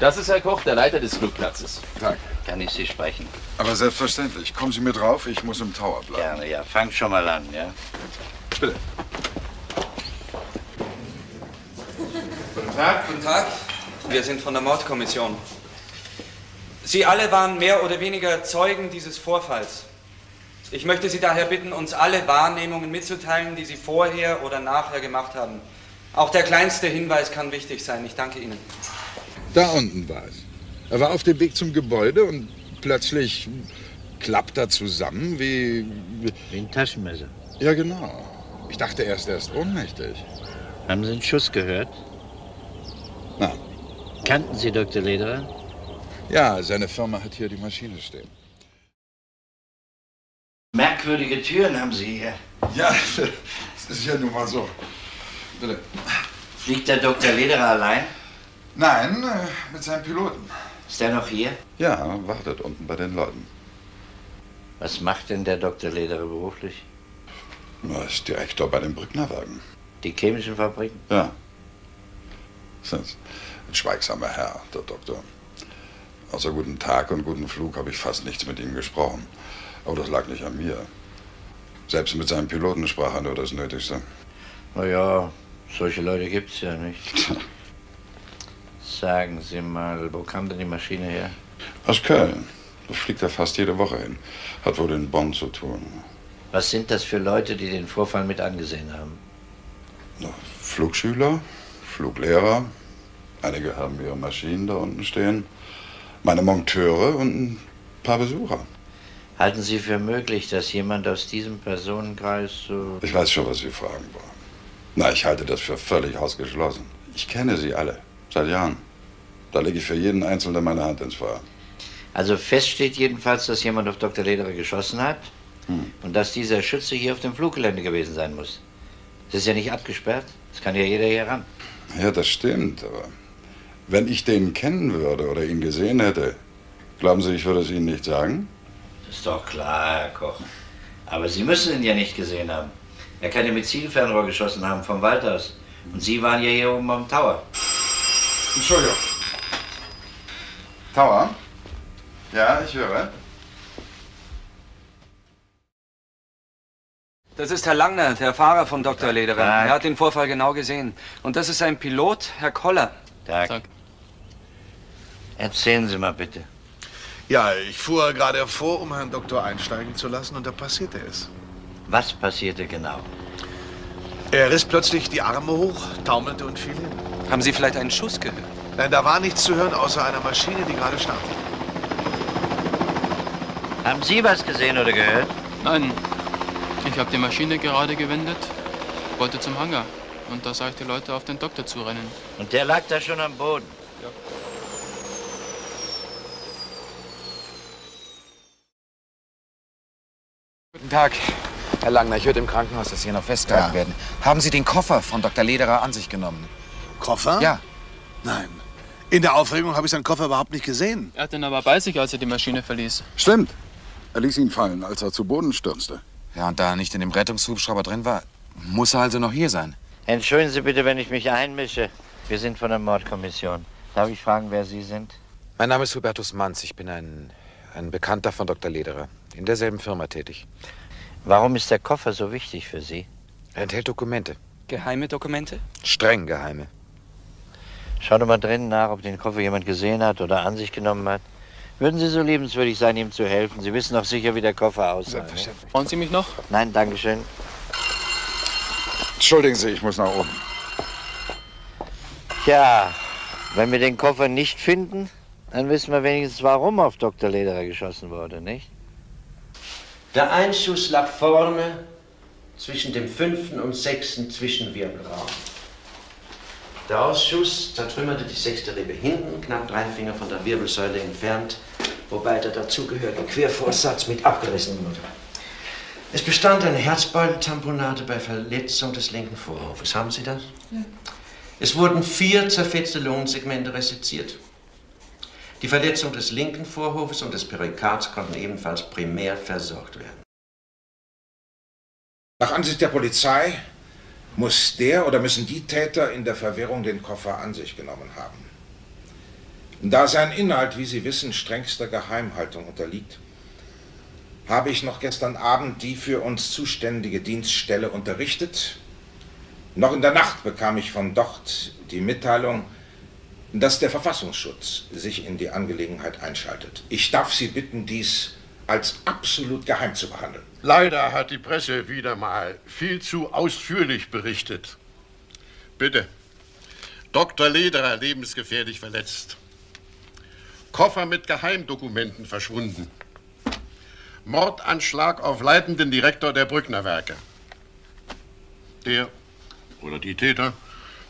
Das ist Herr Koch, der Leiter des Flugplatzes. Tag. Kann ich Sie sprechen? Aber selbstverständlich. Kommen Sie mit drauf, ich muss im Tower bleiben. Gerne, ja. Fang schon mal an, ja? Bitte. Guten Tag. Guten Tag. Wir sind von der Mordkommission. Sie alle waren mehr oder weniger Zeugen dieses Vorfalls. Ich möchte Sie daher bitten, uns alle Wahrnehmungen mitzuteilen, die Sie vorher oder nachher gemacht haben. Auch der kleinste Hinweis kann wichtig sein. Ich danke Ihnen. Da unten war es. Er war auf dem Weg zum Gebäude und plötzlich klappt er zusammen wie. Wie ein Taschenmesser. Ja, genau. Ich dachte erst, er ist ohnmächtig. Haben Sie einen Schuss gehört? Nein. Kannten Sie Dr. Lederer? Ja, seine Firma hat hier die Maschine stehen. Merkwürdige Türen haben Sie hier. Ja, das ist ja nun mal so. Bitte. Fliegt der Dr. Lederer allein? Nein, äh, mit seinem Piloten. Ist der noch hier? Ja, wartet unten bei den Leuten. Was macht denn der Dr. Lederer beruflich? Er ist Direktor bei den Brücknerwagen. Die chemischen Fabriken? Ja. Das ist ein schweigsamer Herr, der Doktor. Außer guten Tag und guten Flug habe ich fast nichts mit ihm gesprochen. Aber das lag nicht an mir. Selbst mit seinem Piloten sprach er nur das Nötigste. Na ja, solche Leute gibt's ja nicht. Sagen Sie mal, wo kam denn die Maschine her? Aus Köln. Da fliegt er fast jede Woche hin. Hat wohl in Bonn zu tun. Was sind das für Leute, die den Vorfall mit angesehen haben? Na, Flugschüler, Fluglehrer. Einige haben ihre Maschinen da unten stehen. Meine Monteure und ein paar Besucher. Halten Sie für möglich, dass jemand aus diesem Personenkreis so. Ich weiß schon, was Sie fragen wollen. Na, ich halte das für völlig ausgeschlossen. Ich kenne Sie alle. Seit Jahren. Da lege ich für jeden Einzelnen meine Hand ins Feuer. Also fest steht jedenfalls, dass jemand auf Dr. Lederer geschossen hat Hm. und dass dieser Schütze hier auf dem Fluggelände gewesen sein muss. Es ist ja nicht abgesperrt. Es kann ja jeder hier ran. Ja, das stimmt, aber wenn ich den kennen würde oder ihn gesehen hätte, glauben Sie, ich würde es Ihnen nicht sagen? Das ist doch klar, Herr Koch. Aber Sie müssen ihn ja nicht gesehen haben. Er kann ja mit Zielfernrohr geschossen haben, vom Wald aus. Und Sie waren ja hier oben am Tower. Entschuldigung. Tower? Ja, ich höre. Das ist Herr Langner, der Fahrer von Dr. Lederer. Tag. Er hat den Vorfall genau gesehen. Und das ist sein Pilot, Herr Koller. Tag. Erzählen Sie mal bitte. Ja, ich fuhr gerade vor, um Herrn Doktor einsteigen zu lassen, und da passierte es. Was passierte genau? Er riss plötzlich die Arme hoch, taumelte und fiel hin. Haben Sie vielleicht einen Schuss gehört? Nein, da war nichts zu hören, außer einer Maschine, die gerade startete. Haben Sie was gesehen oder gehört? Nein, ich habe die Maschine gerade gewendet, wollte zum Hangar. Und da sah ich die Leute auf den Doktor zurennen. Und der lag da schon am Boden. Guten Tag, Herr Langner. Ich hörte im Krankenhaus, dass Sie hier noch festgehalten Ja. werden. Haben Sie den Koffer von Dr. Lederer an sich genommen? Koffer? Ja. Nein. In der Aufregung habe ich seinen Koffer überhaupt nicht gesehen. Er hat den aber bei sich, als er die Maschine verließ. Stimmt. Er ließ ihn fallen, als er zu Boden stürzte. Ja, und da er nicht in dem Rettungshubschrauber drin war, muss er also noch hier sein. Entschuldigen Sie bitte, wenn ich mich einmische. Wir sind von der Mordkommission. Darf ich fragen, wer Sie sind? Mein Name ist Hubertus Manz. Ich bin ein, ein Bekannter von Dr. Lederer. In derselben Firma tätig. Warum ist der Koffer so wichtig für Sie? Er enthält Dokumente. Geheime Dokumente? Streng geheime. Schau doch mal drinnen nach, ob den Koffer jemand gesehen hat oder an sich genommen hat. Würden Sie so liebenswürdig sein, ihm zu helfen? Sie wissen doch sicher, wie der Koffer aussah. Ne? Brauchen Sie mich noch? Nein, Dankeschön. Entschuldigen Sie, ich muss nach oben. Tja, wenn wir den Koffer nicht finden, dann wissen wir wenigstens, warum auf Dr. Lederer geschossen wurde, nicht? Der Einschuss lag vorne zwischen dem fünften und sechsten Zwischenwirbelraum. Der Ausschuss zertrümmerte die sechste Rippe hinten, knapp drei Finger von der Wirbelsäule entfernt, wobei der dazugehörige Quervorsatz mit abgerissen wurde. Es bestand eine Herzbeuteltamponade bei Verletzung des linken Vorhofes. Haben Sie das? Ja. Es wurden vier zerfetzte Lungensegmente resiziert. Die Verletzung des linken Vorhofes und des Perikards konnten ebenfalls primär versorgt werden. Nach Ansicht der Polizei muss der oder müssen die Täter in der Verwirrung den Koffer an sich genommen haben. Da sein Inhalt, wie Sie wissen, strengster Geheimhaltung unterliegt, habe ich noch gestern Abend die für uns zuständige Dienststelle unterrichtet. Noch in der Nacht bekam ich von dort die Mitteilung, dass der Verfassungsschutz sich in die Angelegenheit einschaltet. Ich darf Sie bitten, dies als absolut geheim zu behandeln. Leider hat die Presse wieder mal viel zu ausführlich berichtet. Bitte. Dr. Lederer lebensgefährlich verletzt. Koffer mit Geheimdokumenten verschwunden. Mordanschlag auf leitenden Direktor der Brückner Werke. Der oder die Täter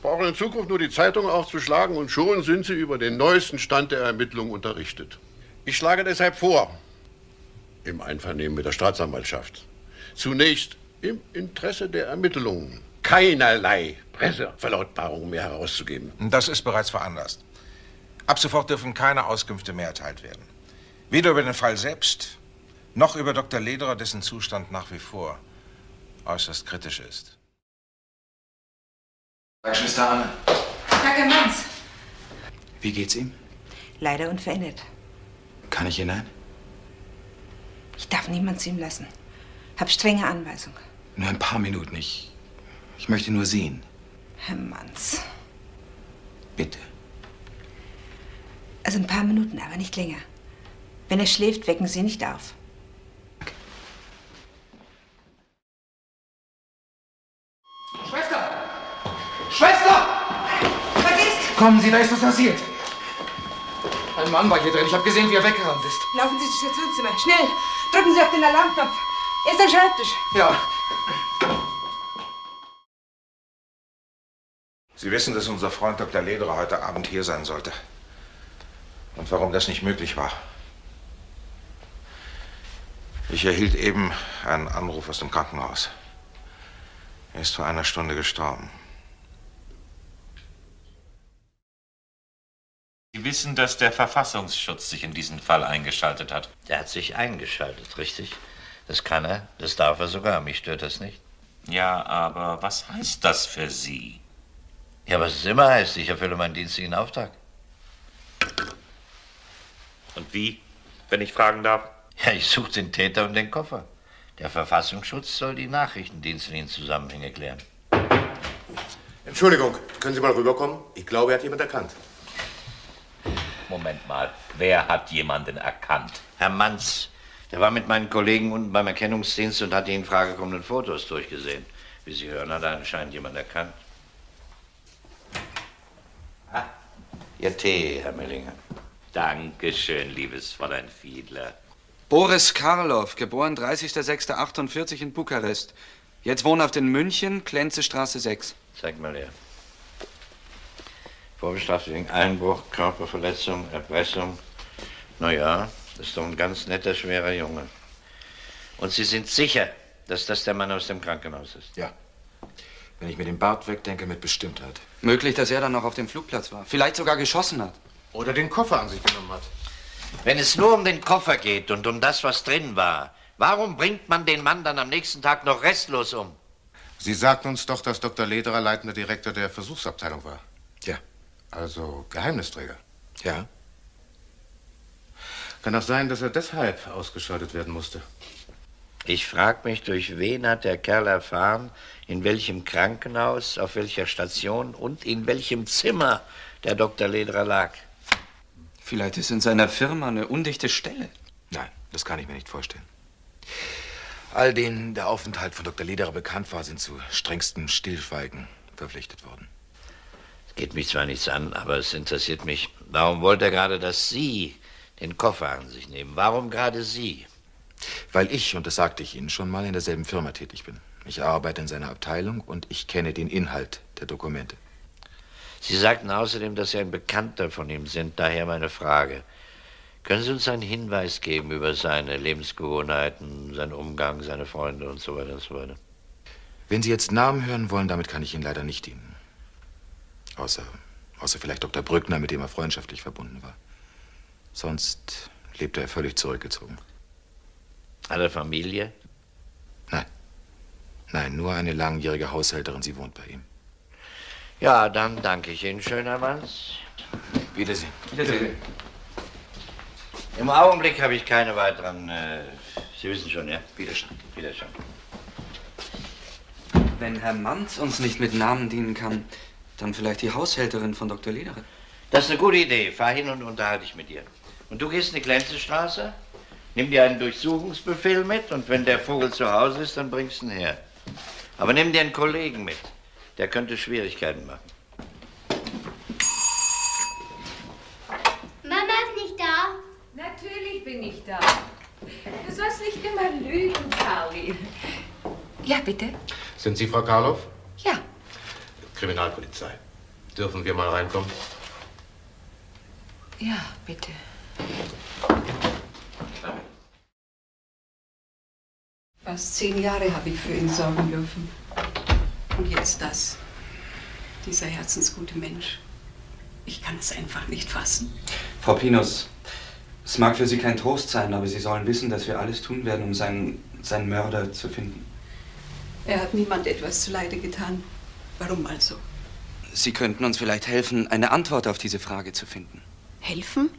brauchen in Zukunft nur die Zeitung aufzuschlagen und schon sind sie über den neuesten Stand der Ermittlungen unterrichtet. Ich schlage deshalb vor, im Einvernehmen mit der Staatsanwaltschaft, zunächst im Interesse der Ermittlungen keinerlei Presseverlautbarungen mehr herauszugeben. Das ist bereits veranlasst. Ab sofort dürfen keine Auskünfte mehr erteilt werden. Weder über den Fall selbst, noch über Dr. Lederer, dessen Zustand nach wie vor äußerst kritisch ist. Tag, Schwester Anne. Tag, Herr Manns. Wie geht's ihm? Leider unverändert. Kann ich hinein? Ich darf niemand zu ihm lassen. Hab strenge Anweisung. Nur ein paar Minuten. Ich, ich möchte nur sehen. Herr Manns. Bitte. Also ein paar Minuten, aber nicht länger. Wenn er schläft, wecken Sie nicht auf. Schwester! Schwester! Vergisst! Kommen Sie, da ist was passiert. Ein Mann war hier drin. Ich habe gesehen, wie er weggerannt ist. Laufen Sie ins Stationszimmer. Schnell! Drücken Sie auf den Alarmknopf. Er ist am Schreibtisch. Ja. Sie wissen, dass unser Freund Dr. Lederer heute Abend hier sein sollte. Und warum das nicht möglich war. Ich erhielt eben einen Anruf aus dem Krankenhaus. Er ist vor einer Stunde gestorben. Sie wissen, dass der Verfassungsschutz sich in diesen Fall eingeschaltet hat. Der hat sich eingeschaltet, richtig? Das kann er, das darf er sogar. Mich stört das nicht. Ja, aber was heißt das für Sie? Ja, was es immer heißt, ich erfülle meinen dienstlichen Auftrag. Und wie, wenn ich fragen darf? Ja, ich suche den Täter und den Koffer. Der Verfassungsschutz soll die nachrichtendienstlichen Zusammenhänge klären. Entschuldigung, können Sie mal rüberkommen? Ich glaube, er hat jemand erkannt. Moment mal, wer hat jemanden erkannt? Herr Manz, der war mit meinen Kollegen unten beim Erkennungsdienst und hat die in Frage kommenden Fotos durchgesehen. Wie Sie hören, hat er anscheinend jemand erkannt. Ah, Ihr Tee, Herr Mellinger. Dankeschön, liebes Fräulein Fiedler. Boris Karloff, geboren 30.06.48 in Bukarest. Jetzt wohnhaft in München, Klenzestraße 6. Zeig mal her. Vorbestraft wegen Einbruch, Körperverletzung, Erpressung. Na ja, das ist doch ein ganz netter, schwerer Junge. Und Sie sind sicher, dass das der Mann aus dem Krankenhaus ist? Ja. Wenn ich mir den Bart wegdenke, mit Bestimmtheit. Möglich, dass er dann noch auf dem Flugplatz war. Vielleicht sogar geschossen hat. Oder den Koffer an sich genommen hat. Wenn es nur um den Koffer geht und um das, was drin war, warum bringt man den Mann dann am nächsten Tag noch restlos um? Sie sagten uns doch, dass Dr. Lederer leitender Direktor der Versuchsabteilung war. Also Geheimnisträger. Ja. Kann auch sein, dass er deshalb ausgeschaltet werden musste. Ich frage mich, durch wen hat der Kerl erfahren, in welchem Krankenhaus, auf welcher Station und in welchem Zimmer der Dr. Lederer lag. Vielleicht ist in seiner Firma eine undichte Stelle. Nein, das kann ich mir nicht vorstellen. All denen der Aufenthalt von Dr. Lederer bekannt war, sind zu strengstem Stillschweigen verpflichtet worden. Geht mich zwar nichts an, aber es interessiert mich. Warum wollte er gerade, dass Sie den Koffer an sich nehmen? Warum gerade Sie? Weil ich, und das sagte ich Ihnen schon mal, in derselben Firma tätig bin. Ich arbeite in seiner Abteilung und ich kenne den Inhalt der Dokumente. Sie sagten außerdem, dass Sie ein Bekannter von ihm sind, daher meine Frage. Können Sie uns einen Hinweis geben über seine Lebensgewohnheiten, seinen Umgang, seine Freunde und so weiter und so weiter? Wenn Sie jetzt Namen hören wollen, damit kann ich Ihnen leider nicht dienen. Außer, außer vielleicht Dr. Brückner, mit dem er freundschaftlich verbunden war. Sonst lebte er völlig zurückgezogen. Hat er Familie? Nein. Nein, nur eine langjährige Haushälterin, sie wohnt bei ihm. Ja, dann danke ich Ihnen, schöner Mann. Wiedersehen. Wiedersehen. Im Augenblick habe ich keine weiteren. Äh, Sie wissen schon, ja? Wiedersehen. Wiedersehen. Wenn Herr Manz uns nicht mit Namen dienen kann, dann vielleicht die Haushälterin von Dr. Lederer. Das ist eine gute Idee. Fahr hin und unterhalte dich mit ihr. Und du gehst in die Glänzestraße, nimm dir einen Durchsuchungsbefehl mit und wenn der Vogel zu Hause ist, dann bringst du ihn her. Aber nimm dir einen Kollegen mit. Der könnte Schwierigkeiten machen. Mama ist nicht da. Natürlich bin ich da. Du sollst nicht immer lügen, Charlie. Ja, bitte. Sind Sie Frau Karloff? Ja. Kriminalpolizei. Dürfen wir mal reinkommen? Ja, bitte. Fast zehn Jahre habe ich für ihn sorgen dürfen. Und jetzt das. Dieser herzensgute Mensch. Ich kann es einfach nicht fassen. Frau Pinus, es mag für Sie kein Trost sein, aber Sie sollen wissen, dass wir alles tun werden, um seinen, seinen Mörder zu finden. Er hat niemand etwas zuleide getan. Warum also? Sie könnten uns vielleicht helfen, eine Antwort auf diese Frage zu finden. Helfen?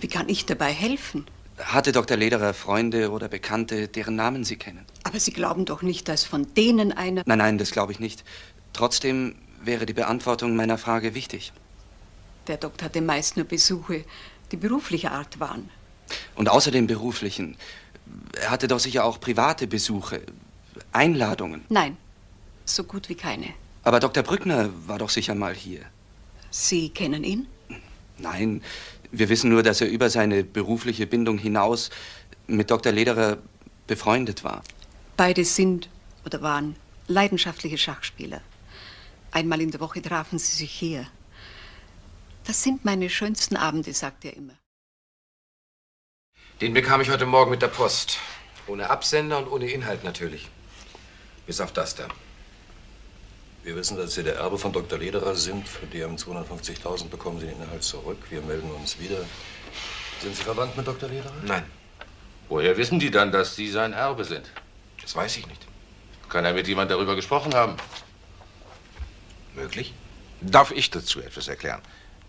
Wie kann ich dabei helfen? Hatte Dr. Lederer Freunde oder Bekannte, deren Namen Sie kennen? Aber Sie glauben doch nicht, dass von denen einer. Nein, nein, das glaube ich nicht. Trotzdem wäre die Beantwortung meiner Frage wichtig. Der Doktor hatte meist nur Besuche, die beruflicher Art waren. Und außer dem beruflichen, er hatte doch sicher auch private Besuche, Einladungen. Nein, so gut wie keine. Aber Dr. Brückner war doch sicher mal hier. Sie kennen ihn? Nein, wir wissen nur, dass er über seine berufliche Bindung hinaus mit Dr. Lederer befreundet war. Beide sind oder waren leidenschaftliche Schachspieler. Einmal in der Woche trafen sie sich hier. Das sind meine schönsten Abende, sagt er immer. Den bekam ich heute Morgen mit der Post. Ohne Absender und ohne Inhalt natürlich. Bis auf das da. Wir wissen, dass Sie der Erbe von Dr. Lederer sind. Für die haben 250.000 bekommen Sie den Inhalt zurück. Wir melden uns wieder. Sind Sie verwandt mit Dr. Lederer? Nein. Woher wissen die dann, dass Sie sein Erbe sind? Das weiß ich nicht. Kann er mit jemand darüber gesprochen haben? Möglich. Darf ich dazu etwas erklären?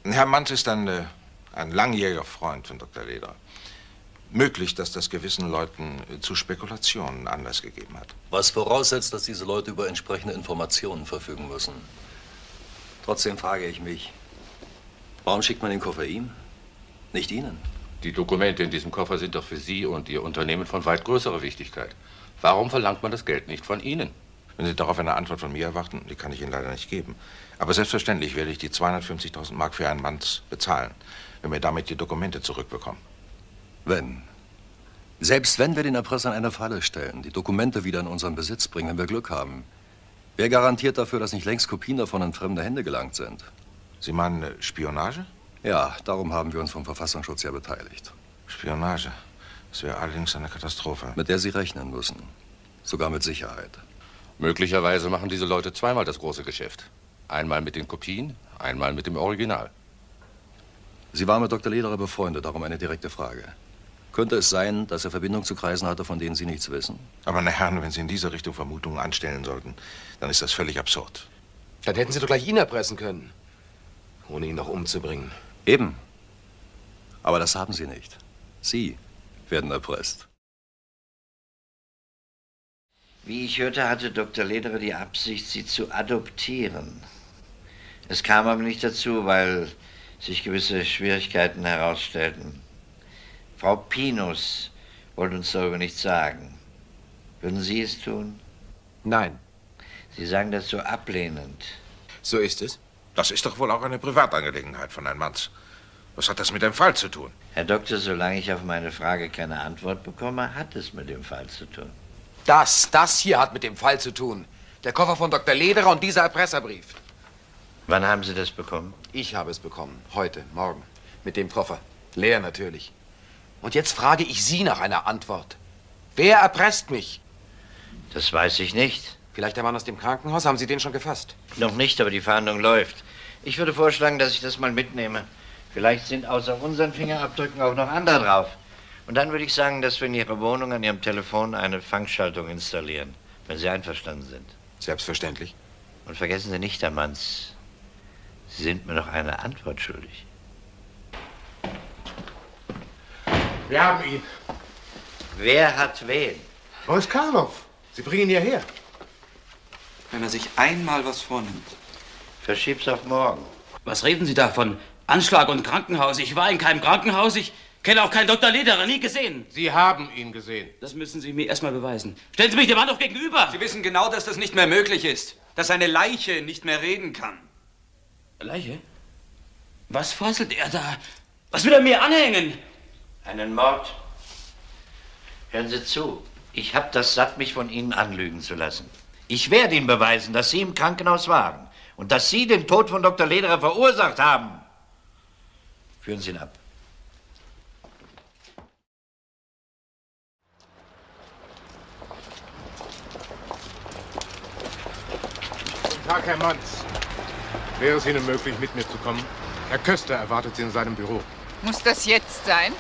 Herr Manz ist ein, äh, ein langjähriger Freund von Dr. Lederer. Möglich, dass das gewissen Leuten äh, zu Spekulationen Anlass gegeben hat. Was voraussetzt, dass diese Leute über entsprechende Informationen verfügen müssen. Trotzdem frage ich mich, warum schickt man den Koffer ihm, nicht Ihnen? Die Dokumente in diesem Koffer sind doch für Sie und Ihr Unternehmen von weit größerer Wichtigkeit. Warum verlangt man das Geld nicht von Ihnen? Wenn Sie darauf eine Antwort von mir erwarten, die kann ich Ihnen leider nicht geben. Aber selbstverständlich werde ich die 250.000 Mark für einen Manns bezahlen, wenn wir damit die Dokumente zurückbekommen. Wenn. Selbst wenn wir den Erpressern eine Falle stellen, die Dokumente wieder in unseren Besitz bringen, wenn wir Glück haben. Wer garantiert dafür, dass nicht längst Kopien davon in fremde Hände gelangt sind? Sie meinen äh, Spionage? Ja, darum haben wir uns vom Verfassungsschutz ja beteiligt. Spionage. Das wäre allerdings eine Katastrophe. Mit der Sie rechnen müssen. Sogar mit Sicherheit. Möglicherweise machen diese Leute zweimal das große Geschäft. Einmal mit den Kopien, einmal mit dem Original. Sie waren mit Dr. Lederer befreundet, darum eine direkte Frage. Könnte es sein, dass er Verbindung zu Kreisen hatte, von denen Sie nichts wissen? Aber, meine Herren, wenn Sie in dieser Richtung Vermutungen anstellen sollten, dann ist das völlig absurd. Dann hätten Sie doch gleich ihn erpressen können. Ohne ihn noch umzubringen. Eben. Aber das haben Sie nicht. Sie werden erpresst. Wie ich hörte, hatte Dr. Lederer die Absicht, sie zu adoptieren. Es kam aber nicht dazu, weil sich gewisse Schwierigkeiten herausstellten. Frau Pinus wollte uns darüber nichts sagen. Würden Sie es tun? Nein. Sie sagen das so ablehnend. So ist es. Das ist doch wohl auch eine Privatangelegenheit von Herrn Manz. Was hat das mit dem Fall zu tun? Herr Doktor, solange ich auf meine Frage keine Antwort bekomme, hat es mit dem Fall zu tun. Das, das hier hat mit dem Fall zu tun. Der Koffer von Dr. Lederer und dieser Erpresserbrief. Wann haben Sie das bekommen? Ich habe es bekommen. Heute, morgen. Mit dem Koffer. Leer natürlich. Und jetzt frage ich Sie nach einer Antwort. Wer erpresst mich? Das weiß ich nicht. Vielleicht der Mann aus dem Krankenhaus? Haben Sie den schon gefasst? Noch nicht, aber die Fahndung läuft. Ich würde vorschlagen, dass ich das mal mitnehme. Vielleicht sind außer unseren Fingerabdrücken auch noch andere drauf. Und dann würde ich sagen, dass wir in Ihrer Wohnung an Ihrem Telefon eine Fangschaltung installieren, wenn Sie einverstanden sind. Selbstverständlich. Und vergessen Sie nicht, Herr Manz, Sie sind mir noch eine Antwort schuldig. Wir haben ihn. Wer hat wen? Boris Karloff. Sie bringen ihn hierher. Wenn er sich einmal was vornimmt. Verschieb's auf morgen. Was reden Sie da von Anschlag und Krankenhaus? Ich war in keinem Krankenhaus. Ich kenne auch keinen Dr. Lederer, nie gesehen. Sie haben ihn gesehen. Das müssen Sie mir erstmal beweisen. Stellen Sie mich dem Mann doch gegenüber. Sie wissen genau, dass das nicht mehr möglich ist. Dass eine Leiche nicht mehr reden kann. Leiche? Was fasselt er da? Was will er mir anhängen? Einen Mord. Hören Sie zu. Ich hab das satt, mich von Ihnen anlügen zu lassen. Ich werde Ihnen beweisen, dass Sie im Krankenhaus waren und dass Sie den Tod von Dr. Lederer verursacht haben. Führen Sie ihn ab. Guten Tag, Herr Manns. Wäre es Ihnen möglich, mit mir zu kommen? Herr Köster erwartet Sie in seinem Büro. Muss das jetzt sein?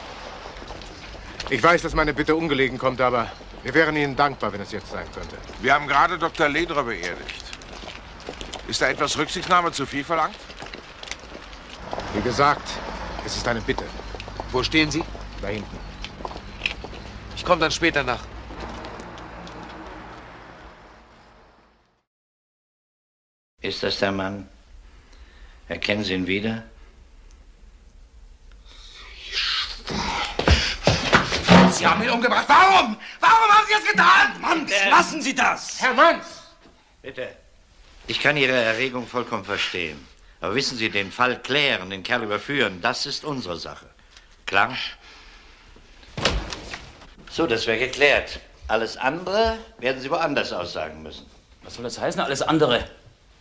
Ich weiß, dass meine Bitte ungelegen kommt, aber wir wären Ihnen dankbar, wenn es jetzt sein könnte. Wir haben gerade Dr. Lederer beerdigt. Ist da etwas Rücksichtnahme zu viel verlangt? Wie gesagt, es ist eine Bitte. Wo stehen Sie? Da hinten. Ich komme dann später nach. Ist das der Mann? Erkennen Sie ihn wieder? Sie haben ihn umgebracht. Warum? Warum haben Sie es getan? Manns, lassen Sie das! Herr Manns! Bitte. Ich kann Ihre Erregung vollkommen verstehen. Aber wissen Sie, den Fall klären, den Kerl überführen, das ist unsere Sache. Klar? So, das wäre geklärt. Alles andere werden Sie woanders aussagen müssen. Was soll das heißen, alles andere?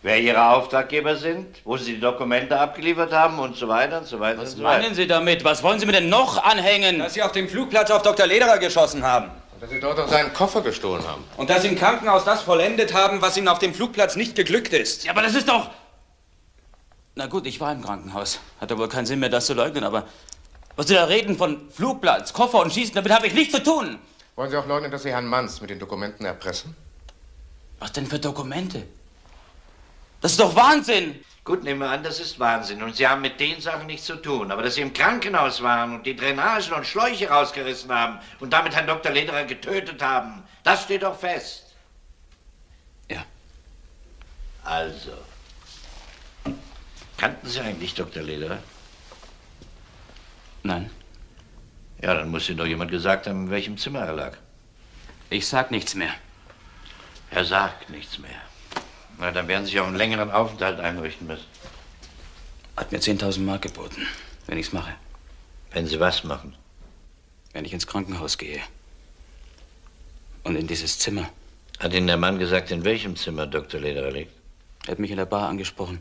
Wer Ihre Auftraggeber sind, wo Sie die Dokumente abgeliefert haben und so weiter und so weiter Was und so weiter. meinen Sie damit? Was wollen Sie mir denn noch anhängen? Dass Sie auf dem Flugplatz auf Dr. Lederer geschossen haben. Und dass Sie dort auch seinen Koffer gestohlen haben. Und dass Sie im Krankenhaus das vollendet haben, was Ihnen auf dem Flugplatz nicht geglückt ist. Ja, aber das ist doch... Na gut, ich war im Krankenhaus. Hat ja wohl keinen Sinn mehr, das zu leugnen, aber... Was Sie da reden von Flugplatz, Koffer und Schießen, damit habe ich nichts zu tun. Wollen Sie auch leugnen, dass Sie Herrn Manns mit den Dokumenten erpressen? Was denn für Dokumente? Das ist doch Wahnsinn! Gut, nehmen wir an, das ist Wahnsinn. Und Sie haben mit den Sachen nichts zu tun. Aber dass Sie im Krankenhaus waren und die Drainagen und Schläuche rausgerissen haben und damit Herrn Dr. Lederer getötet haben, das steht doch fest. Ja. Also. Kannten Sie eigentlich Dr. Lederer? Nein. Ja, dann muss Ihnen doch jemand gesagt haben, in welchem Zimmer er lag. Ich sag nichts mehr. Er sagt nichts mehr. Na, dann werden Sie sich auch einen längeren Aufenthalt einrichten müssen. Hat mir 10.000 Mark geboten, wenn ich's mache. Wenn Sie was machen? Wenn ich ins Krankenhaus gehe. Und in dieses Zimmer. Hat Ihnen der Mann gesagt, in welchem Zimmer Dr. Lederer liegt? Er hat mich in der Bar angesprochen.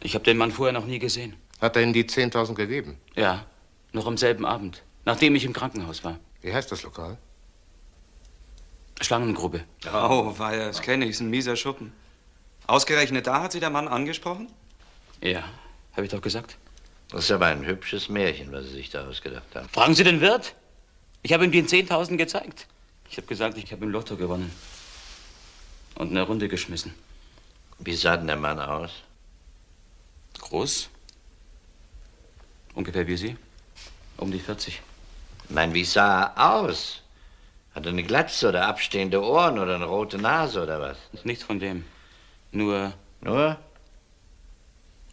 Ich habe den Mann vorher noch nie gesehen. Hat er Ihnen die 10.000 gegeben? Ja, noch am selben Abend, nachdem ich im Krankenhaus war. Wie heißt das Lokal? Schlangengrube. Oh, weia, das kenne ich, ist ein mieser Schuppen. Ausgerechnet da hat Sie der Mann angesprochen? Ja, habe ich doch gesagt. Das ist aber ein hübsches Märchen, was Sie sich da ausgedacht haben. Fragen Sie den Wirt. Ich habe ihm die 10.000 gezeigt. Ich habe gesagt, ich habe im Lotto gewonnen. Und eine Runde geschmissen. Wie sah denn der Mann aus? Groß. Ungefähr wie Sie. Um die 40. Nein, wie sah er aus? Hat er eine Glatze oder abstehende Ohren oder eine rote Nase oder was? Nichts von dem. Nur Nur?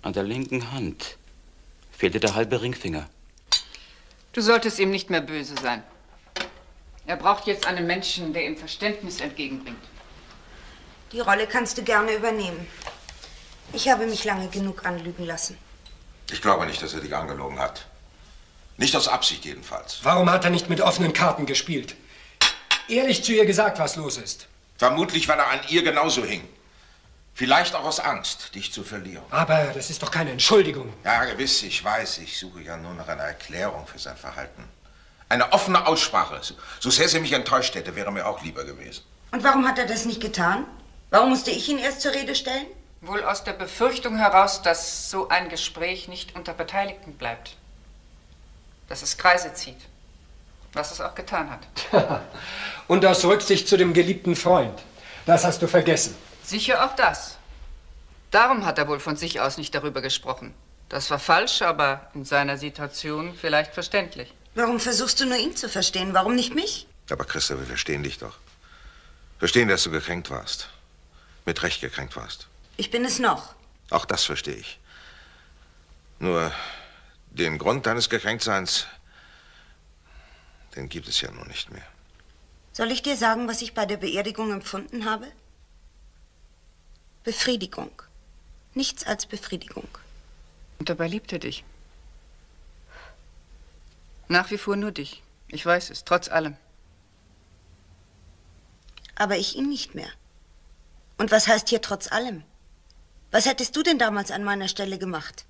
an der linken Hand fehlte der halbe Ringfinger. Du solltest ihm nicht mehr böse sein. Er braucht jetzt einen Menschen, der ihm Verständnis entgegenbringt. Die Rolle kannst du gerne übernehmen. Ich habe mich lange genug anlügen lassen. Ich glaube nicht, dass er dich angelogen hat. Nicht aus Absicht jedenfalls. Warum hat er nicht mit offenen Karten gespielt? Ehrlich zu ihr gesagt, was los ist. Vermutlich, weil er an ihr genauso hing. Vielleicht auch aus Angst, dich zu verlieren. Aber das ist doch keine Entschuldigung. Ja, gewiss, ich weiß. Ich suche ja nur nach einer Erklärung für sein Verhalten. Eine offene Aussprache. So, so sehr sie mich enttäuscht hätte, wäre mir auch lieber gewesen. Und warum hat er das nicht getan? Warum musste ich ihn erst zur Rede stellen? Wohl aus der Befürchtung heraus, dass so ein Gespräch nicht unter Beteiligten bleibt. Dass es Kreise zieht. Was es auch getan hat. Und aus Rücksicht zu dem geliebten Freund. Das hast du vergessen. Sicher auch das. Darum hat er wohl von sich aus nicht darüber gesprochen. Das war falsch, aber in seiner Situation vielleicht verständlich. Warum versuchst du nur ihn zu verstehen? Warum nicht mich? Aber Christa, wir verstehen dich doch. Verstehen, dass du gekränkt warst. Mit Recht gekränkt warst. Ich bin es noch. Auch das verstehe ich. Nur den Grund deines Gekränktseins, den gibt es ja nun nicht mehr. Soll ich dir sagen, was ich bei der Beerdigung empfunden habe? Befriedigung. Nichts als Befriedigung. Und dabei liebt er dich. Nach wie vor nur dich. Ich weiß es, trotz allem. Aber ich ihn nicht mehr. Und was heißt hier trotz allem? Was hättest du denn damals an meiner Stelle gemacht?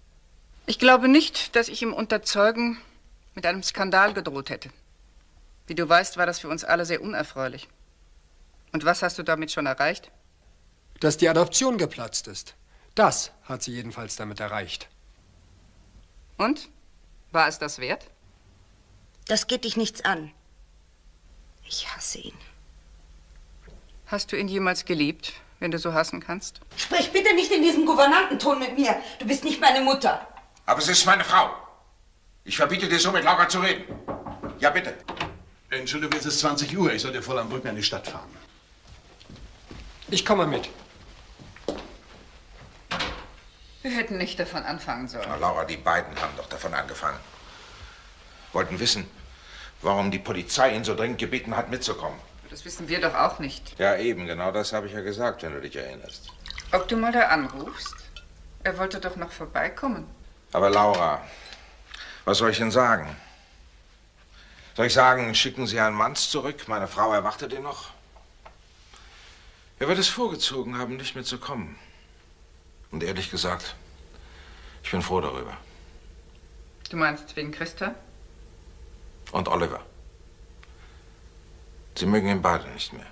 Ich glaube nicht, dass ich ihm unter Zeugen mit einem Skandal gedroht hätte. Wie du weißt, war das für uns alle sehr unerfreulich. Und was hast du damit schon erreicht? Dass die Adoption geplatzt ist. Das hat sie jedenfalls damit erreicht. Und? War es das wert? Das geht dich nichts an. Ich hasse ihn. Hast du ihn jemals geliebt, wenn du so hassen kannst? Sprich bitte nicht in diesem Gouvernantenton mit mir. Du bist nicht meine Mutter. Aber es ist meine Frau. Ich verbiete dir so mit Laura zu reden. Ja, bitte. Entschuldigung, es ist 20 Uhr. Ich sollte voll am Brücken in die Stadt fahren. Ich komme mit. Wir hätten nicht davon anfangen sollen. Na, Laura, die beiden haben doch davon angefangen. Wollten wissen, warum die Polizei ihn so dringend gebeten hat, mitzukommen. Das wissen wir doch auch nicht. Ja, eben, genau das habe ich ja gesagt, wenn du dich erinnerst. Ob du mal da anrufst? Er wollte doch noch vorbeikommen. Aber Laura, was soll ich denn sagen? Soll ich sagen, schicken Sie Herrn Manz zurück? Meine Frau erwartet ihn noch. Er wird es vorgezogen haben, nicht mehr zu kommen. Und ehrlich gesagt, ich bin froh darüber. Du meinst wegen Christa? Und Oliver. Sie mögen ihn beide nicht mehr.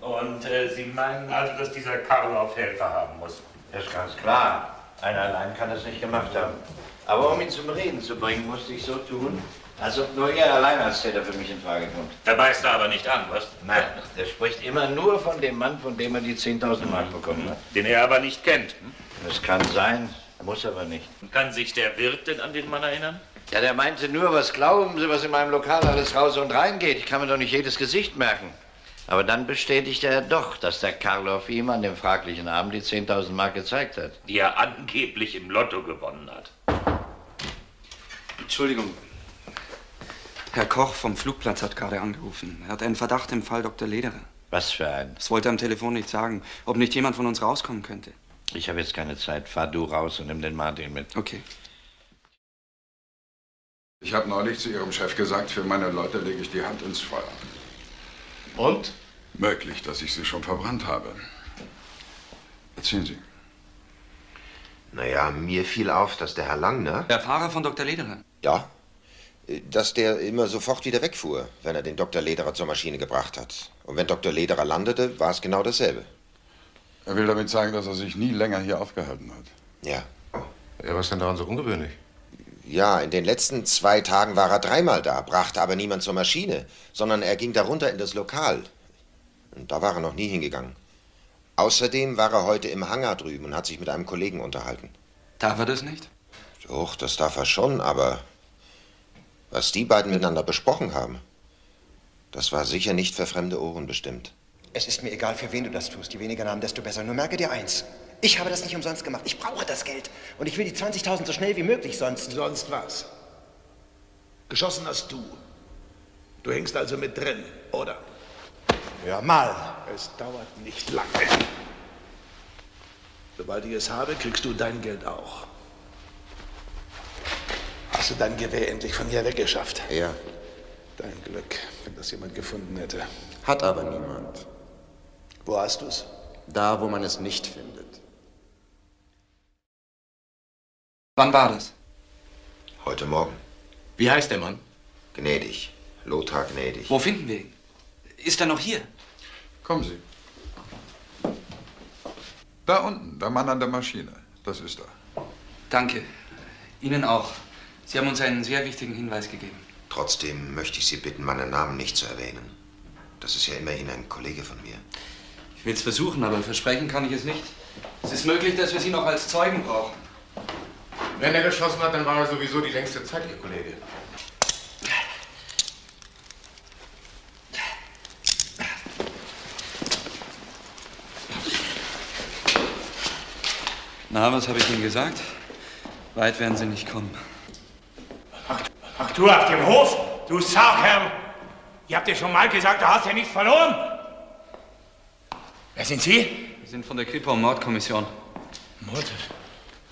Und äh, Sie meinen also, dass dieser Karloff Helfer haben muss? Das ist ganz klar. Einer allein kann das nicht gemacht haben. Aber um ihn zum Reden zu bringen, musste ich so tun, als ob nur er allein als Täter für mich in Frage kommt. Da beißt er aber nicht an, was? Nein, der spricht immer nur von dem Mann, von dem er die 10.000 Mark bekommen hat. Den er aber nicht kennt. Das kann sein, muss aber nicht. Kann sich der Wirt denn an den Mann erinnern? Ja, der meinte nur, was glauben Sie, was in meinem Lokal alles raus und rein geht. Ich kann mir doch nicht jedes Gesicht merken. Aber dann bestätigte er doch, dass der Karloff ihm an dem fraglichen Abend die 10.000 Mark gezeigt hat. Die er angeblich im Lotto gewonnen hat. Entschuldigung. Herr Koch vom Flugplatz hat gerade angerufen. Er hat einen Verdacht im Fall Dr. Lederer. Was für ein? Das wollte er am Telefon nicht sagen. Ob nicht jemand von uns rauskommen könnte. Ich habe jetzt keine Zeit. Fahr du raus und nimm den Martin mit. Okay. Ich habe neulich zu Ihrem Chef gesagt, für meine Leute lege ich die Hand ins Feuer. Und? Möglich, dass ich sie schon verbrannt habe. Erzählen Sie. Naja, mir fiel auf, dass der Herr Langner. Der Fahrer von Dr. Lederer. Ja. Dass der immer sofort wieder wegfuhr, wenn er den Dr. Lederer zur Maschine gebracht hat. Und wenn Dr. Lederer landete, war es genau dasselbe. Er will damit sagen, dass er sich nie länger hier aufgehalten hat. Ja. Ja, was ist denn daran so ungewöhnlich? Ja, in den letzten zwei Tagen war er dreimal da, brachte aber niemand zur Maschine, sondern er ging darunter in das Lokal. Und da war er noch nie hingegangen. Außerdem war er heute im Hangar drüben und hat sich mit einem Kollegen unterhalten. Darf er das nicht? Doch, das darf er schon, aber was die beiden miteinander besprochen haben, das war sicher nicht für fremde Ohren bestimmt. Es ist mir egal, für wen du das tust. Je weniger Namen, desto besser. Nur merke dir eins. Ich habe das nicht umsonst gemacht. Ich brauche das Geld. Und ich will die 20.000 so schnell wie möglich, sonst... Sonst was? Geschossen hast du. Du hängst also mit drin, oder? Ja, mal. Es dauert nicht lange. Sobald ich es habe, kriegst du dein Geld auch. Hast du dein Gewehr endlich von hier weggeschafft? Ja. Dein Glück, wenn das jemand gefunden hätte. Hat aber niemand. Wo hast du's? Da, wo man es nicht findet. Wann war das? Heute Morgen. Wie heißt der Mann? Gnädig. Lothar Gnädig. Wo finden wir ihn? Ist er noch hier? Kommen Sie. Da unten, der Mann an der Maschine. Das ist er. Danke. Ihnen auch. Sie haben uns einen sehr wichtigen Hinweis gegeben. Trotzdem möchte ich Sie bitten, meinen Namen nicht zu erwähnen. Das ist ja immerhin ein Kollege von mir. Ich will es versuchen, aber versprechen kann ich es nicht. Es ist möglich, dass wir Sie noch als Zeugen brauchen. Wenn er geschossen hat, dann war er sowieso die längste Zeit Ihr Kollege. Na, was habe ich Ihnen gesagt? Weit werden Sie nicht kommen. Ach, du auf dem Hof, du Saukerl! Ich hab dir schon mal gesagt, du hast ja nichts verloren! Wer sind Sie? Wir sind von der Kripo Mordkommission. Mord?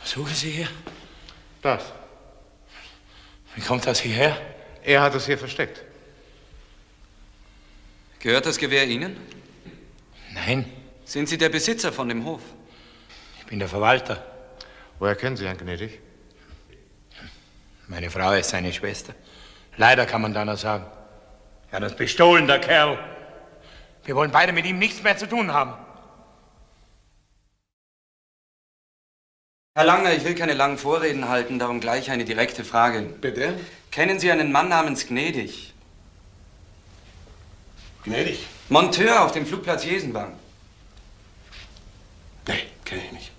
Was suchen Sie hier? Das. Wie kommt das hierher? Er hat es hier versteckt. Gehört das Gewehr Ihnen? Nein. Sind Sie der Besitzer von dem Hof? Ich bin der Verwalter. Woher kennen Sie Herrn Gnädig? Meine Frau ist seine Schwester. Leider kann man da noch sagen. Er hat uns bestohlen, der Kerl. Wir wollen beide mit ihm nichts mehr zu tun haben. Herr Langner, ich will keine langen Vorreden halten, darum gleich eine direkte Frage. Bitte? Kennen Sie einen Mann namens Gnädig? Gnädig? Monteur auf dem Flugplatz Jesenbahn. Nee, kenne ich nicht.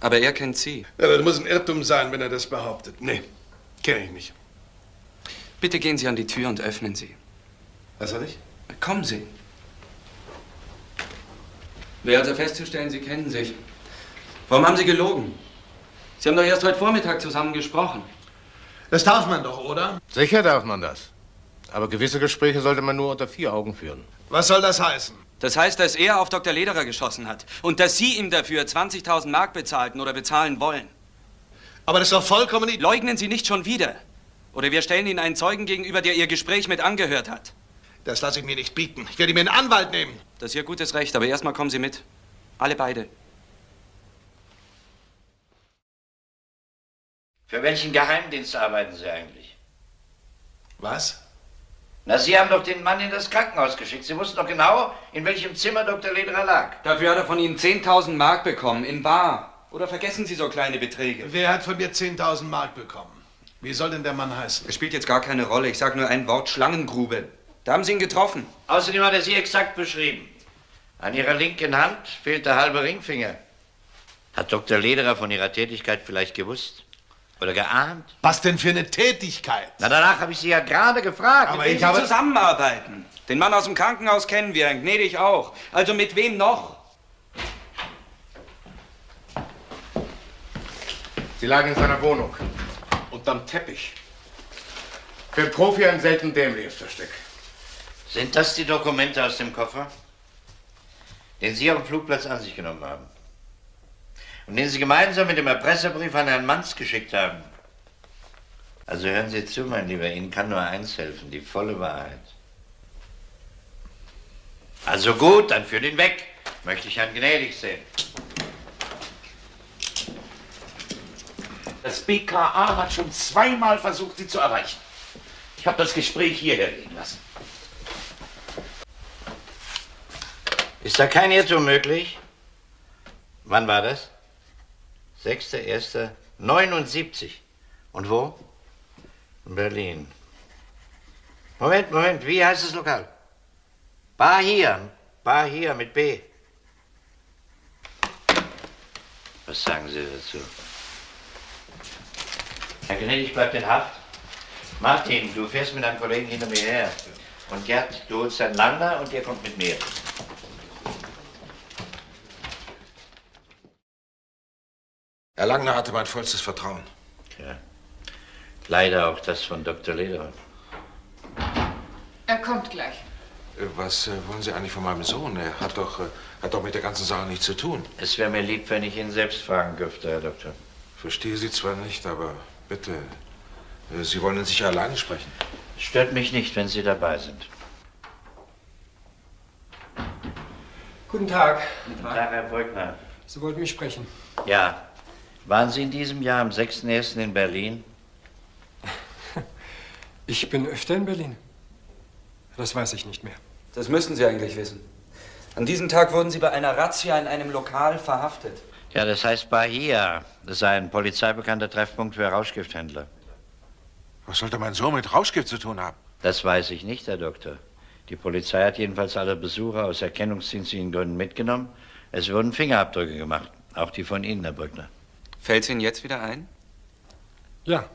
Aber er kennt Sie. Ja, das muss ein Irrtum sein, wenn er das behauptet. Nee, kenne ich nicht. Bitte gehen Sie an die Tür und öffnen Sie. Was soll ich? Kommen Sie. Wäre also festzustellen, Sie kennen sich. Warum haben Sie gelogen? Sie haben doch erst heute Vormittag zusammen gesprochen. Das darf man doch, oder? Sicher darf man das. Aber gewisse Gespräche sollte man nur unter vier Augen führen. Was soll das heißen? Das heißt, dass er auf Dr. Lederer geschossen hat und dass Sie ihm dafür 20.000 Mark bezahlten oder bezahlen wollen. Aber das ist doch vollkommen... Leugnen Sie nicht schon wieder. Oder wir stellen Ihnen einen Zeugen gegenüber, der Ihr Gespräch mit angehört hat. Das lasse ich mir nicht bieten. Ich werde mir einen Anwalt nehmen. Das ist Ihr gutes Recht, aber erstmal kommen Sie mit. Alle beide. Für welchen Geheimdienst arbeiten Sie eigentlich? Was? Na, Sie haben doch den Mann in das Krankenhaus geschickt. Sie wussten doch genau, in welchem Zimmer Dr. Lederer lag. Dafür hat er von Ihnen 10.000 Mark bekommen, in Bar. Oder vergessen Sie so kleine Beträge? Wer hat von mir 10.000 Mark bekommen? Wie soll denn der Mann heißen? Es spielt jetzt gar keine Rolle. Ich sage nur ein Wort Schlangengrube. Da haben Sie ihn getroffen. Außerdem hat er Sie exakt beschrieben. An Ihrer linken Hand fehlt der halbe Ringfinger. Hat Dr. Lederer von Ihrer Tätigkeit vielleicht gewusst? Oder geahnt? Was denn für eine Tätigkeit? Na, danach habe ich Sie ja gerade gefragt. Aber ich habe... zusammenarbeiten. Den Mann aus dem Krankenhaus kennen wir, gnädig auch. Also mit wem noch? Sie lagen in seiner Wohnung. Unterm Teppich. Für einen Profi ein selten dämliches Versteck. Sind das die Dokumente aus dem Koffer, den Sie am Flugplatz an sich genommen haben? Und den Sie gemeinsam mit dem Erpresserbrief an Herrn Manz geschickt haben? Also hören Sie zu, mein Lieber, Ihnen kann nur eins helfen, die volle Wahrheit. Also gut, dann führt ihn weg. Möchte ich Herrn gnädig sehen. Das BKA hat schon zweimal versucht, Sie zu erreichen. Ich habe das Gespräch hierher legen lassen. Ist da kein Irrtum möglich? Wann war das? 6.1.79. Und wo? In Berlin. Moment, Moment, wie heißt das Lokal? Bar hier. Bar hier mit B. Was sagen Sie dazu? Herr Gnädig bleibt in Haft. Martin, du fährst mit deinem Kollegen hinter mir her. Und Gerd, du holst deinen Lander und ihr kommt mit mir. Herr Langner hatte mein vollstes Vertrauen. Tja. Leider auch das von Dr. Lederer. Er kommt gleich. Äh, Was äh, wollen Sie eigentlich von meinem Sohn? Er hat doch, äh, hat doch mit der ganzen Sache nichts zu tun. Es wäre mir lieb, wenn ich ihn selbst fragen dürfte, Herr Doktor. Verstehe Sie zwar nicht, aber bitte. äh, Sie wollen ihn sicher alleine sprechen. Stört mich nicht, wenn Sie dabei sind. Guten Tag. Guten Tag, Herr Brückner. Sie wollten mich sprechen. Ja. Waren Sie in diesem Jahr am 6.1. in Berlin? Ich bin öfter in Berlin. Das weiß ich nicht mehr. Das müssten Sie eigentlich wissen. An diesem Tag wurden Sie bei einer Razzia in einem Lokal verhaftet. Ja, das heißt Bahia. Das sei ein polizeibekannter Treffpunkt für Rauschgifthändler. Was sollte mein Sohn mit Rauschgift zu tun haben? Das weiß ich nicht, Herr Doktor. Die Polizei hat jedenfalls alle Besucher aus erkennungsdienstlichen Gründen mitgenommen. Es wurden Fingerabdrücke gemacht. Auch die von Ihnen, Herr Brückner. Fällt es Ihnen jetzt wieder ein? Ja.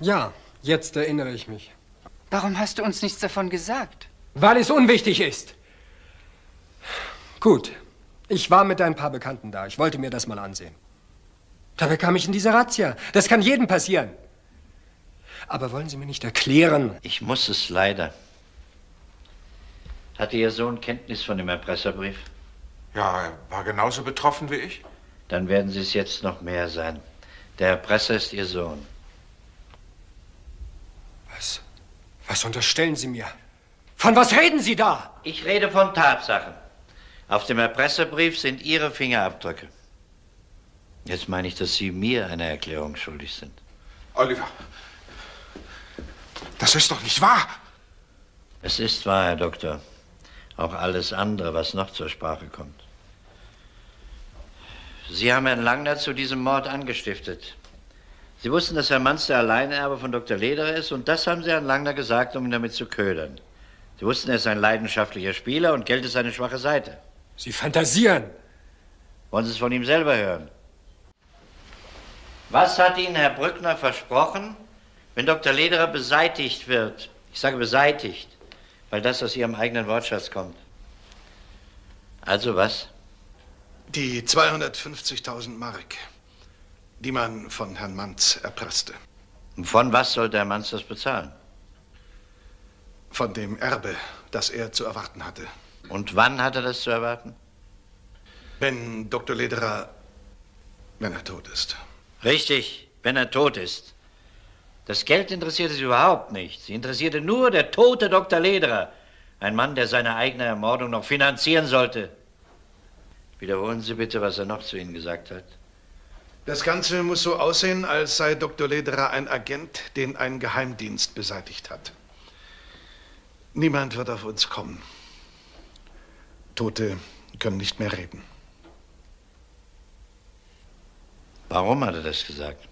Ja, jetzt erinnere ich mich. Warum hast du uns nichts davon gesagt? Weil es unwichtig ist. Gut. Ich war mit ein paar Bekannten da. Ich wollte mir das mal ansehen. Da bekam ich in diese Razzia. Das kann jedem passieren. Aber wollen Sie mir nicht erklären? Ich muss es leider. Hatte Ihr Sohn Kenntnis von dem Erpresserbrief? Ja, er war genauso betroffen wie ich. Dann werden Sie es jetzt noch mehr sein. Der Erpresser ist Ihr Sohn. Was? Was unterstellen Sie mir? Von was reden Sie da? Ich rede von Tatsachen. Auf dem Erpresserbrief sind Ihre Fingerabdrücke. Jetzt meine ich, dass Sie mir eine Erklärung schuldig sind. Oliver, das ist doch nicht wahr. Es ist wahr, Herr Doktor. Auch alles andere, was noch zur Sprache kommt. Sie haben Herrn Langner zu diesem Mord angestiftet. Sie wussten, dass Herr Manz der Alleinerbe von Dr. Lederer ist, und das haben Sie Herrn Langner gesagt, um ihn damit zu ködern. Sie wussten, er ist ein leidenschaftlicher Spieler und Geld ist seine schwache Seite. Sie fantasieren. Wollen Sie es von ihm selber hören? Was hat Ihnen Herr Brückner versprochen, wenn Dr. Lederer beseitigt wird? Ich sage beseitigt, weil das aus Ihrem eigenen Wortschatz kommt. Also was? Die 250.000 Mark, die man von Herrn Manz erpresste. Und von was sollte Herr Manz das bezahlen? Von dem Erbe, das er zu erwarten hatte. Und wann hat er das zu erwarten? Wenn Dr. Lederer, wenn er tot ist. Richtig, wenn er tot ist. Das Geld interessierte sie überhaupt nicht. Sie interessierte nur der tote Dr. Lederer. Ein Mann, der seine eigene Ermordung noch finanzieren sollte. Wiederholen Sie bitte, was er noch zu Ihnen gesagt hat. Das Ganze muss so aussehen, als sei Dr. Lederer ein Agent, den ein Geheimdienst beseitigt hat. Niemand wird auf uns kommen. Tote können nicht mehr reden. Warum hat er das gesagt?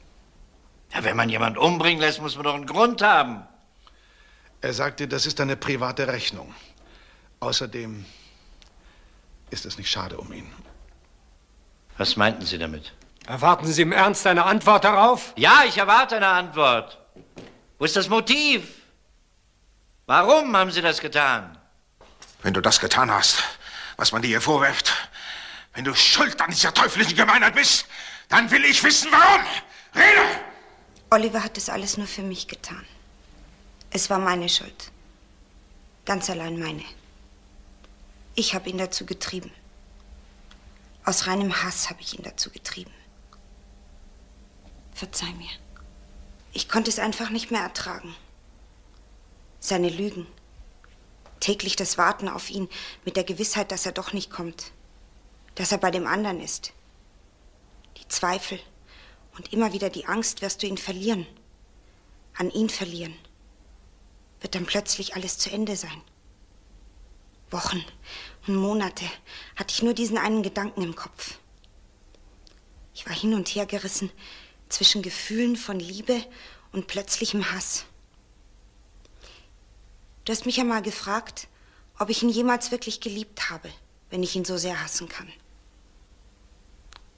Ja, wenn man jemanden umbringen lässt, muss man doch einen Grund haben. Er sagte, das ist eine private Rechnung. Außerdem ist es nicht schade um ihn. Was meinten Sie damit? Erwarten Sie im Ernst eine Antwort darauf? Ja, ich erwarte eine Antwort. Wo ist das Motiv? Warum haben Sie das getan? Wenn du das getan hast, was man dir hier vorwirft, wenn du schuld an dieser teuflischen Gemeinheit bist, dann will ich wissen, warum. Rede! Oliver hat das alles nur für mich getan. Es war meine Schuld. Ganz allein meine. Ich habe ihn dazu getrieben. Aus reinem Hass habe ich ihn dazu getrieben. Verzeih mir. Ich konnte es einfach nicht mehr ertragen. Seine Lügen. Täglich das Warten auf ihn mit der Gewissheit, dass er doch nicht kommt. Dass er bei dem anderen ist. Die Zweifel und immer wieder die Angst, wirst du ihn verlieren. An ihn verlieren. Wird dann plötzlich alles zu Ende sein. Wochen und Monate hatte ich nur diesen einen Gedanken im Kopf. Ich war hin und her gerissen zwischen Gefühlen von Liebe und plötzlichem Hass. Du hast mich ja mal gefragt, ob ich ihn jemals wirklich geliebt habe, wenn ich ihn so sehr hassen kann.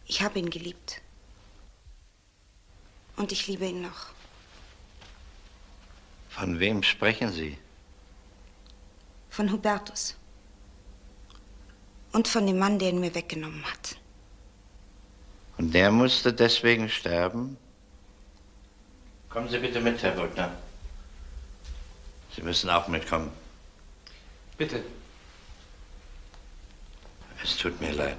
Ich habe ihn geliebt. Und ich liebe ihn noch. Von wem sprechen Sie? Von Hubertus. Und von dem Mann, der ihn mir weggenommen hat. Und der musste deswegen sterben? Kommen Sie bitte mit, Herr Brückner. Sie müssen auch mitkommen. Bitte. Es tut mir leid.